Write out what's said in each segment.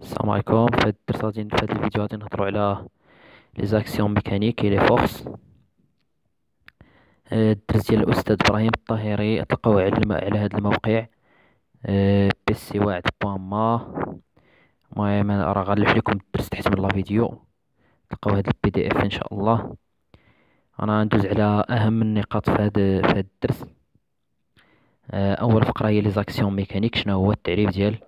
السلام عليكم. في هاد الدرس غادي في هاد الفيديو غادي نهضروا على les actions mécaniques les forces. الدرس ديال الأستاذ إبراهيم الطاهري تلقاوه على. على هاد الموقع. PC واحد point ma المهم راه غنلوح لكم الدرس تحت من la vidéo. تلقاو هاد ال PDF إن شاء الله. أنا ندوز على أهم النقاط في هاد في هاد الدرس. أول فقرة هي les actions mécaniques شنو هو التعريف ديال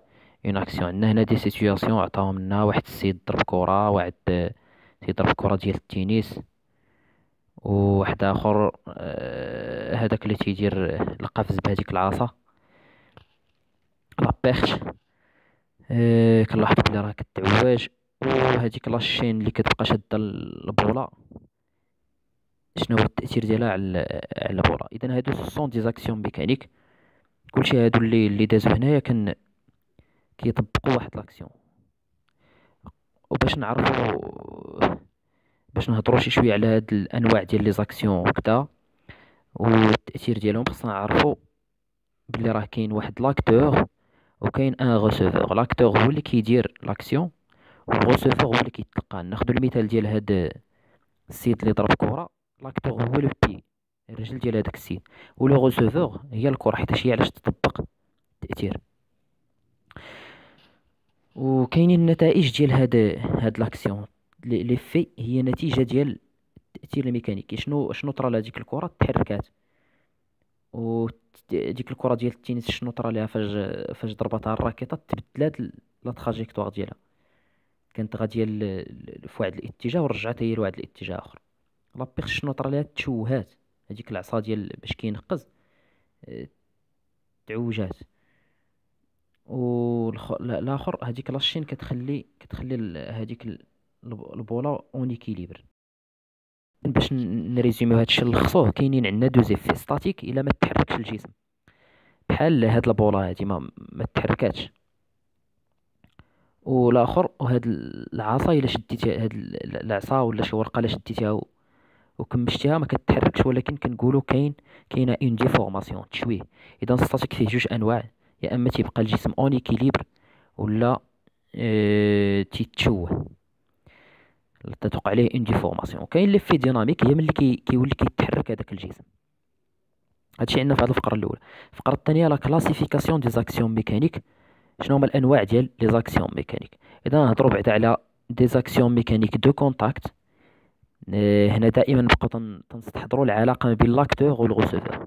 une action عندنا هنا des situations عطاهم لنا واحد السيد ضرب كرة واحد تيضرب كرة ديال التنس وواحد اخر هذاك اللي تيدير القفز بهذيك العصا la perche كنلاحظوا بلي راه كتعواج وهذيك la chaîne اللي كتبقى شاده البوله شنو هو التاثير ديالها على على البوله اذا هادو sont des actions mécaniques كلشي هادو اللي اللي دازو هنايا كن كيطبقوا واحد l'action. وباش نعرفوا باش نهضروا شي شوية على هاد الأنواع ديال les actions وكذا والتأثير ديالهم خصنا نعرفوا بلي راه كاين واحد l'acteur وكاين un receveur l'acteur هو اللي كيدير l'action وال receveur هو اللي كيتلقى. ناخذ المثال ديال هاد السيد اللي ضرب كرة. l'acteur هو le pied الرجل ديال هذاك السيد. و le receveur هي الكرة حيت هي علاش تطبق التأثير. وكاينين النتائج ديال هاد هاد l'action les effets هي نتيجة ديال التأثير الميكانيكي. شنو شنو طرا لهاديك الكرة؟ تحركات. و ديك الكرة ديال التنس شنو طرا ليها فاش فاش ضربتها الراكيطه تبدلات la trajectoire ديالها. كانت غادية في واحد الاتجاه ورجعت هي لواحد الاتجاه آخر. la perche شنو طرا ليها تشوهات هذيك العصا ديال باش كينقز آه، تعوجات. والاخر هذيك la chaîne كتخلي كتخلي هذيك البولا en équilibre باش نريزوميو هادشي نلخصوه كاينين عندنا deux effets statique إلا ما تحركش الجسم. بحال هاد البولا هادي ما ما تحركاتش. والاخر وهاد العصا إلا شديتي هاد العصا ولا شي ورقة إلا شديتيها وكمشتيها ما كتحركش ولكن كنقولوا كاين كاينة une déformation تشويه. اذا statique فيه جوج أنواع. يا إما تيبقى الجسم en équilibre ولا آه تيتشوه تتوقع عليه une déformation كاين effet dynamique هي ملي كي كيولي كيتحرك هذاك الجسم. هادشي عندنا في هذه الفقرة الأولى. الفقرة الثانية la classification des actions mécaniques شنو هما الأنواع ديال les actions mécaniques إذا نهضروا بعدا على des actions mécaniques de contact هنا دائما نبقاو تنستحضروا العلاقة ما بين l'acteur وال receveur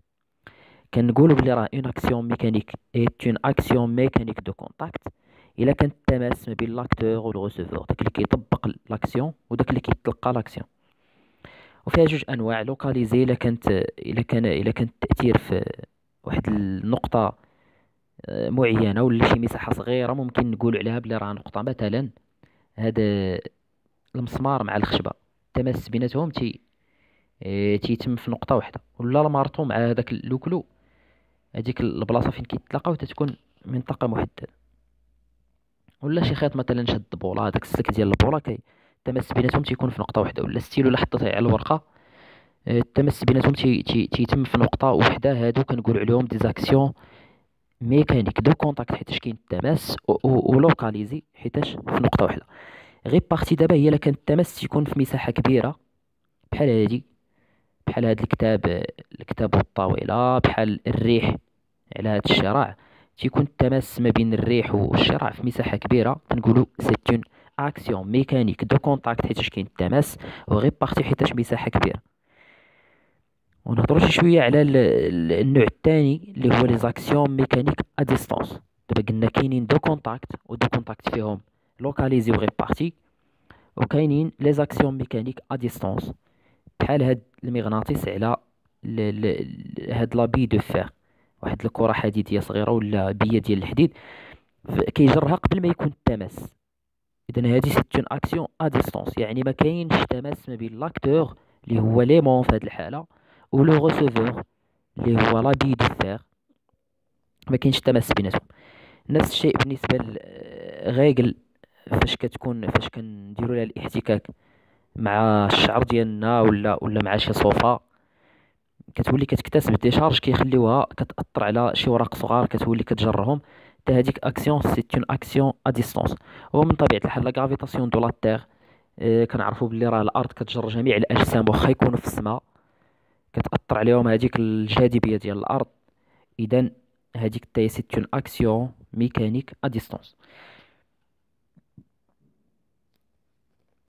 كنقولوا بلي راه une action mécanique est une action mécanique de contact إلا كان التماس ما بين l'acteur وال receveur داك اللي كيطبق l'action وداك اللي كيتلقى l'action وفيها جوج أنواع localisée إلا كانت إلا كان إلا كان التأثير في واحد النقطة آه، معينة ولا شي مساحة صغيرة ممكن نقول عليها بلي راه نقطة. مثلا هذا المسمار مع الخشبة التماس بيناتهم تي آه، تيتم في نقطة واحدة. ولا ال marteau مع هذاك le clou هذيك البلاصة فين كيتلاقاو تتكون منطقة محددة. ولا شي خيط مثلا شد بولا هذاك السلك ديال البولا كي التماس بيناتهم تيكون في نقطة واحدة ولا ستيلو الا حطيتيه على الورقة آه، التماس بيناتهم تي تي تيتم في نقطة واحدة هادو كنقول عليهم des actions mécaniques de contact حيتاش كاين التماس و localisée حيتاش في نقطة واحدة répartie دابا هي إلا كان التماس تيكون في مساحة كبيرة بحال هادي. بحال هاد الكتاب الكتاب والطاولة بحال الريح على هاد الشراع تيكون التماس ما بين الريح والشراع في مساحة كبيرة. كنقولوا c'est une action mécanique de contact حيتاش كاين التماس و répartie حيتاش مساحة كبيرة. ونهضروا شي شوية على النوع الثاني اللي هو les actions mécaniques à distance دابا قلنا كاينين de contact و de contact فيهم. localisée و répartie وكاينين les actions mécaniques à distance بحال هاد المغناطيس على هاد la bille de fer واحد الكرة حديدية صغيرة ولا بية ديال الحديد كيجرها قبل ما يكون التماس. اذا هذه c'est une action à distance يعني ما كاينش تماس ما بين l'acteur اللي هو l'aimant في هذه الحالة و le receveur اللي هو la bille de fer ما كاينش تماس بيناتهم. نفس الشيء بالنسبة لل règle فاش كتكون فاش كنديروا لها الاحتكاك. مع الشعر ديالنا ولا ولا مع شي صوفه كتولي كتكتسب des charges كيخليوها كتأثر على شي وراق صغار كتولي كتجرهم. حتى هذيك action c'est une action à distance ومن طبيعة الحال la gravitation de la آه، كنعرفوا بلي راه الأرض كتجر جميع الأجسام واخا يكونوا في السماء. كتأثر عليهم هذيك الجاذبية ديال الأرض. اذا هذيك هي c'est une action mécanique à distance